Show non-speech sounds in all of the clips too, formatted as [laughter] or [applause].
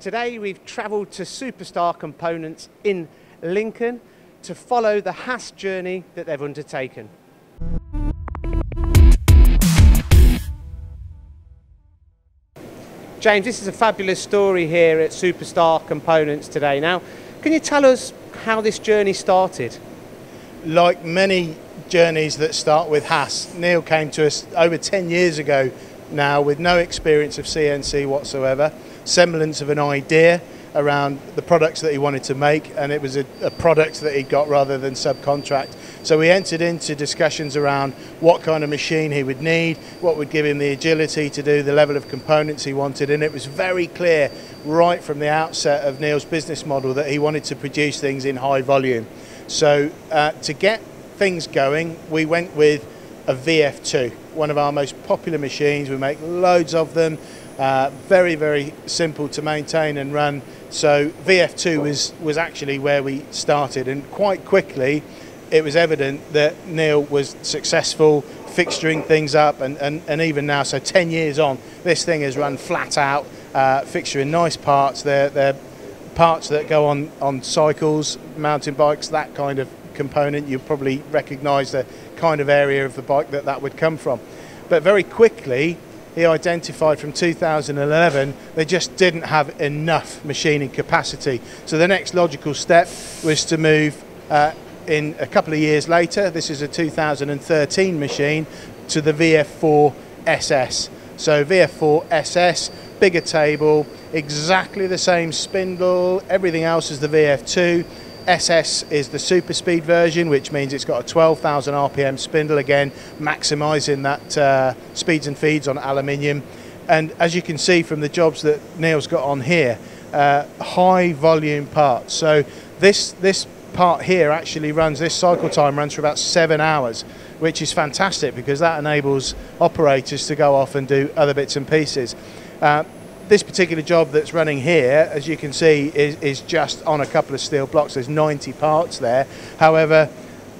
Today we've travelled to Superstar Components in Lincoln to follow the Haas journey that they've undertaken. James, this is a fabulous story here at Superstar Components today. Now, can you tell us how this journey started? Like many journeys that start with Haas, Neil came to us over 10 years ago now with no experience of CNC whatsoever, semblance of an idea, around the products that he wanted to make, and it was a, a, product that he got rather than subcontract. So we entered into discussions around what kind of machine he would need, what would give him the agility to do the level of components he wanted, and it was very clear right from the outset of Neil's business model that he wanted to produce things in high volume. So uh, to get things going, we went with a VF2, one of our most popular machines. We make loads of them. Uh, very, very simple to maintain and run. So VF2 was, was actually where we started, and quite quickly it was evident that Neil was successful fixturing things up, and, and, and even now, so 10 years on, this thing has run flat out, uh, fixturing nice parts. They're, they're parts that go on, on cycles, mountain bikes, that kind of component. You probably recognise the kind of area of the bike that that would come from. But very quickly, he identified from 2011 they just didn't have enough machining capacity. So the next logical step was to move uh, in a couple of years later, this is a 2013 machine, to the VF4 SS. So VF4 SS, bigger table, exactly the same spindle, everything else is the VF2 SS is the super speed version, which means it's got a 12,000 RPM spindle, again, maximising that uh, speeds and feeds on aluminium. And as you can see from the jobs that Neil's got on here, uh, high volume parts. So this, this part here actually runs, this cycle time runs for about seven hours, which is fantastic because that enables operators to go off and do other bits and pieces. Uh, this particular job that's running here, as you can see, is, is just on a couple of steel blocks. There's 90 parts there. However,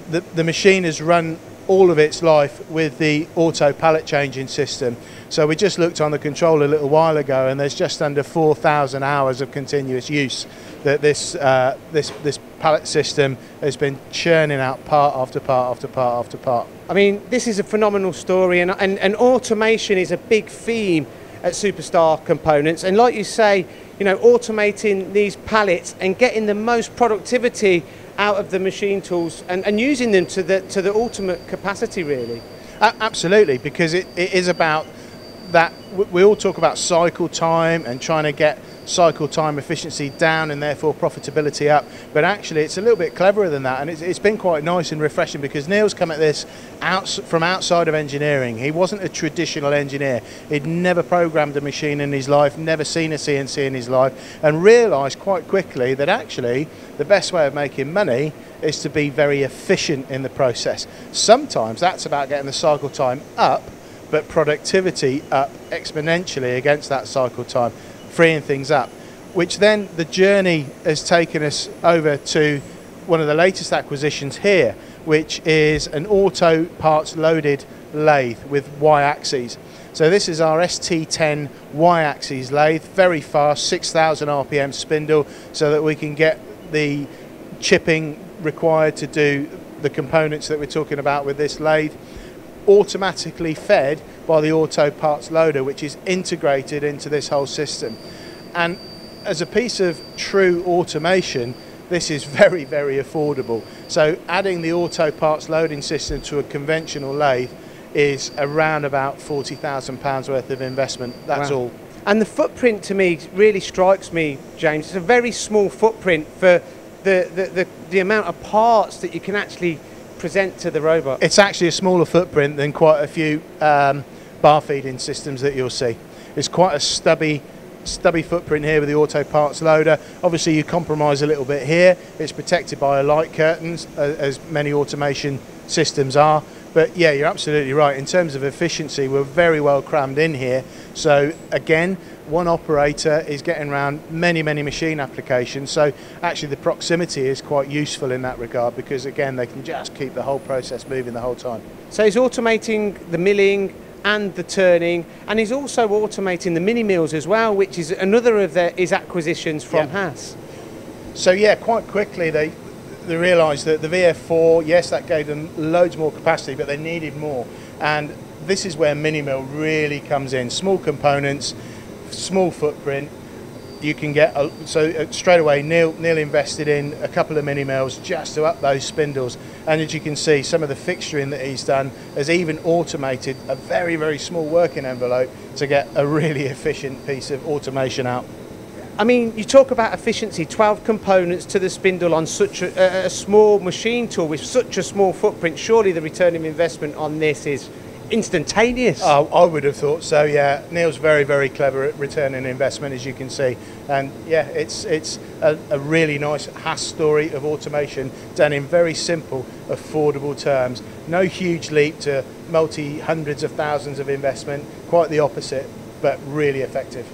the, the machine has run all of its life with the auto pallet changing system. So we just looked on the control a little while ago, and there's just under 4,000 hours of continuous use that this uh, this this pallet system has been churning out part after part after part after part. I mean, this is a phenomenal story, and and, and automation is a big theme at Superstar Components. And like you say, you know, automating these pallets and getting the most productivity out of the machine tools and, and using them to the, to the ultimate capacity, really. absolutely, because it, it is about that. We all talk about cycle time and trying to get cycle time efficiency down and therefore profitability up. But actually, it's a little bit cleverer than that, and it's, it's been quite nice and refreshing because Neil's come at this out, from outside of engineering. He wasn't a traditional engineer. He'd never programmed a machine in his life, never seen a CNC in his life, and realised quite quickly that actually the best way of making money is to be very efficient in the process. Sometimes that's about getting the cycle time up but productivity up exponentially against that cycle time freeing things up. Which then the journey has taken us over to one of the latest acquisitions here, which is an auto parts loaded lathe with Y axes. So this is our ST10 Y axis lathe, very fast, 6,000 RPM spindle, so that we can get the chipping required to do the components that we're talking about with this lathe automatically fed by the auto parts loader, which is integrated into this whole system. And as a piece of true automation, this is very, very affordable. So adding the auto parts loading system to a conventional lathe is around about £40,000 worth of investment. That's wow. all. And the footprint to me really strikes me, James. It's a very small footprint for the, the, the, the amount of parts that you can actually present to the robot? It's actually a smaller footprint than quite a few um, bar feeding systems that you'll see. It's quite a stubby stubby footprint here with the auto parts loader. Obviously you compromise a little bit here. It's protected by a light curtains as many automation systems are. But yeah, you're absolutely right. In terms of efficiency, we're very well crammed in here. So again, one operator is getting around many, many machine applications. So actually the proximity is quite useful in that regard because again, they can just keep the whole process moving the whole time. So is automating the milling and the turning, and he's also automating the mini mills as well, which is another of the, his acquisitions from Yeah. Haas. So yeah, quite quickly they they realised that the VF4, yes, that gave them loads more capacity, but they needed more. And this is where mini mill really comes in. Small components, small footprint. You can get a, so uh, straight away. Neil Neil invested in a couple of mini mills just to up those spindles. And as you can see, some of the fixturing that he's done has even automated a very very small working envelope to get a really [laughs] efficient piece of automation out. I mean, you talk about efficiency, 12 components to the spindle on such a, a, a small machine tool with such a small footprint. Surely the return of investment on this is instantaneous. Oh, I would have thought so. Yeah, Neil's very, very clever at returning investment, as you can see, and yeah, it's it's a, a really nice Haas story of automation done in very simple, affordable terms. No huge leap to multi hundreds of thousands of investment. Quite the opposite, but really effective.